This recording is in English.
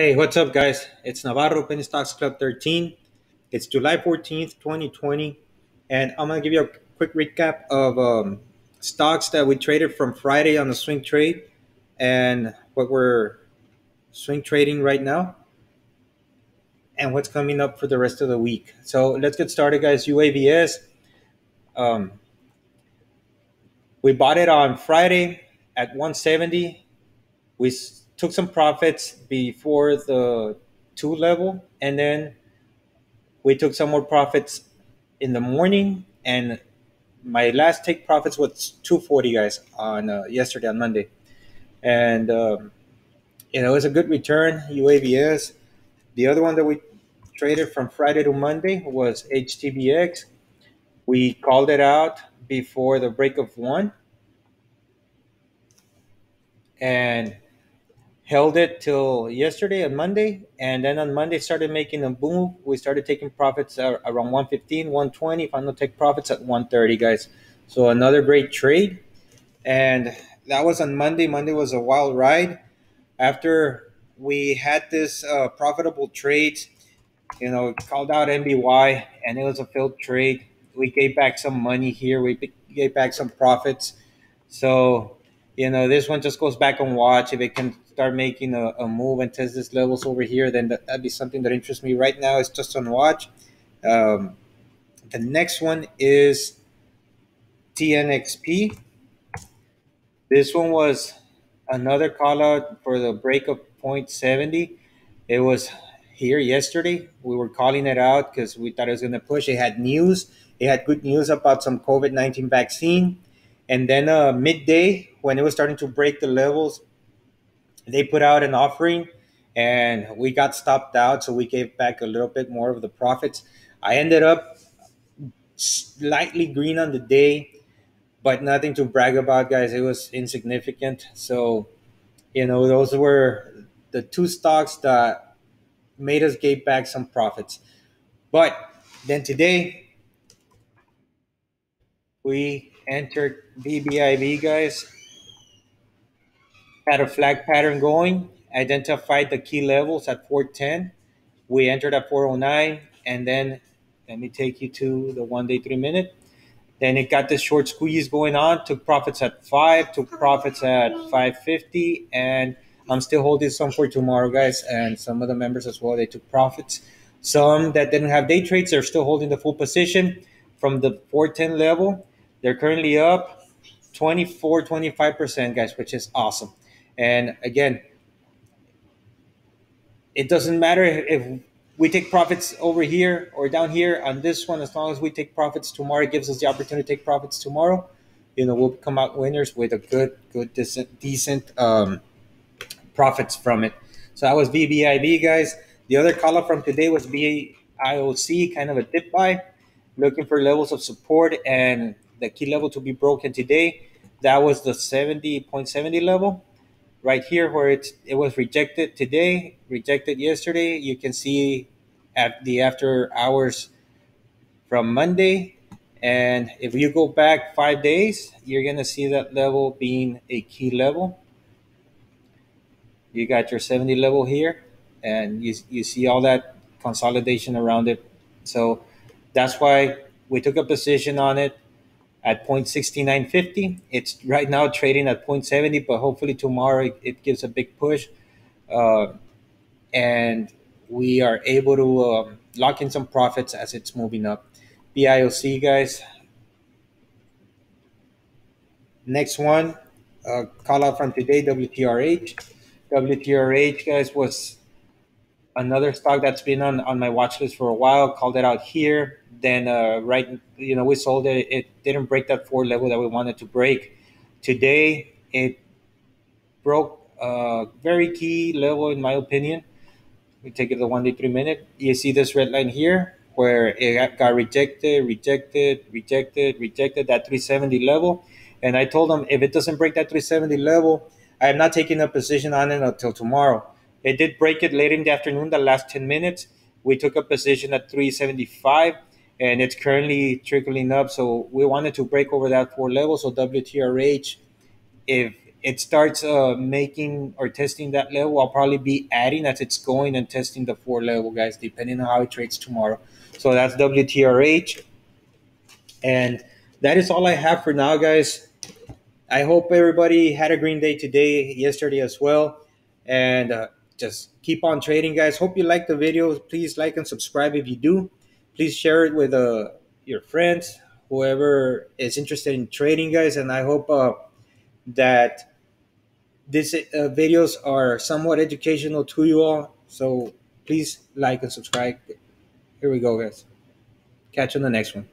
Hey, what's up, guys? It's Navarro, Penny Stocks Club 13. It's July 14th, 2020, and I'm going to give you a quick recap of um, stocks that we traded from Friday on the swing trade and what we're swing trading right now and what's coming up for the rest of the week. So let's get started, guys. UAVS. Um, we bought it on Friday at 170. We took some profits before the two level, and then we took some more profits in the morning. And my last take profits was 240, guys, on uh, yesterday on Monday, and um, you know it was a good return. UAVS. The other one that we traded from Friday to Monday was HTBX. We called it out before the break of one. And held it till yesterday on Monday, and then on Monday started making a boom. We started taking profits around 115, 120. Final take profits at 130, guys. So another great trade, and that was on Monday. Monday was a wild ride. After we had this uh, profitable trade, you know, called out NBY, and it was a failed trade. We gave back some money here. We gave back some profits. So you know, this one just goes back on watch. If it can start making a, a move and test these levels over here, then that, would be something that interests me right now. It's just on watch. Um, the next one is TNXP. This one was another call out for the break of 0.70. It was here yesterday. We were calling it out because we thought it was going to push. It had news. It had good news about some COVID 19 vaccine. And then uh, midday, when it was starting to break the levels, they put out an offering and we got stopped out. So we gave back a little bit more of the profits. I ended up slightly green on the day, but nothing to brag about, guys. It was insignificant. So, you know, those were the two stocks that made us give back some profits. But then today, we entered VBIV, guys. Had a flag pattern going, identified the key levels at 410. We entered at 409, and then let me take you to the one day, three minute. Then it got this short squeeze going on, took profits at five, took profits at 550, and I'm still holding some for tomorrow, guys. And some of the members as well, they took profits. Some that didn't have day trades, they're still holding the full position from the 410 level. They're currently up 24, 25%, guys, which is awesome. And again, it doesn't matter if we take profits over here or down here on this one, as long as we take profits tomorrow, it gives us the opportunity to take profits tomorrow. You know, we'll come out winners with a good, good, decent, decent um, profits from it. So that was VBIV, guys. The other color from today was BIOC, kind of a dip buy, looking for levels of support and the key level to be broken today. That was the 70.70 level right here where it's, it was rejected today, rejected yesterday. You can see at the after hours from Monday. And if you go back five days, you're going to see that level being a key level. You got your 70 level here, and you, you see all that consolidation around it. So that's why we took a position on it at 0.6950. It's right now trading at 0.70, but hopefully tomorrow it, it gives a big push. Uh, and we are able to um, lock in some profits as it's moving up. BIOC, guys. Next one, uh, call out from today, WTRH. WTRH, guys, was another stock that's been on, on my watch list for a while. Called it out here then uh, right, you know, we sold it. It didn't break that four level that we wanted to break. Today, it broke a very key level in my opinion. We take it the one day, three minute. You see this red line here where it got rejected, rejected, rejected, rejected that 370 level. And I told them if it doesn't break that 370 level, I am not taking a position on it until tomorrow. It did break it late in the afternoon, the last 10 minutes. We took a position at 375 and it's currently trickling up. So we wanted to break over that four level. So WTRH, if it starts uh, making or testing that level, I'll probably be adding as it's going and testing the four level, guys, depending on how it trades tomorrow. So that's WTRH. And that is all I have for now, guys. I hope everybody had a green day today, yesterday as well. And uh, just keep on trading, guys. Hope you like the video. Please like and subscribe if you do. Please share it with uh, your friends, whoever is interested in trading, guys. And I hope uh, that these uh, videos are somewhat educational to you all. So please like and subscribe. Here we go, guys. Catch you on the next one.